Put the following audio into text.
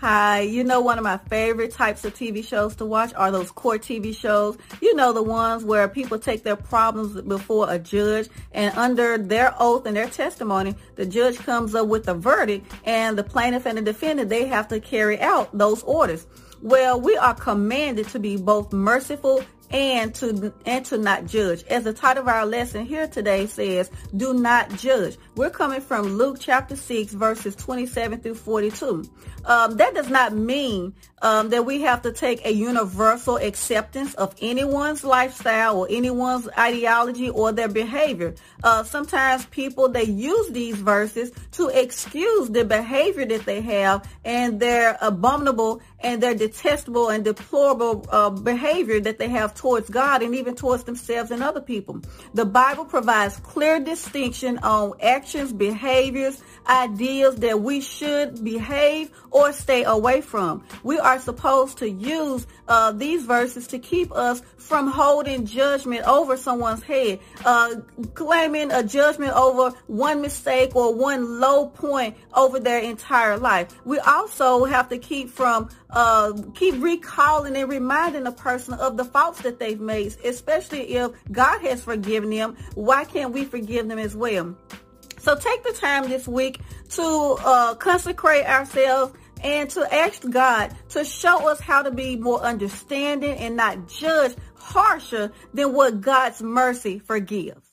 Hi, you know one of my favorite types of TV shows to watch are those court TV shows. You know the ones where people take their problems before a judge and under their oath and their testimony, the judge comes up with a verdict and the plaintiff and the defendant, they have to carry out those orders. Well, we are commanded to be both merciful and to and to not judge. As the title of our lesson here today says, do not judge. We're coming from Luke chapter 6 verses 27 through 42. Um, that does not mean um, that we have to take a universal acceptance of anyone's lifestyle or anyone's ideology or their behavior. Uh, sometimes people, they use these verses to excuse the behavior that they have and their abominable and their detestable and deplorable uh, behavior that they have towards God and even towards themselves and other people. The Bible provides clear distinction on actions, behaviors, ideas that we should behave or stay away from. We are supposed to use uh, these verses to keep us from holding judgment over someone's head, uh, claiming a judgment over one mistake or one low point over their entire life. We also have to keep from uh, keep recalling and reminding a person of the faults that they've made, especially if God has forgiven them. Why can't we forgive them as well? So take the time this week to uh, consecrate ourselves and to ask God to show us how to be more understanding and not judge harsher than what God's mercy forgives.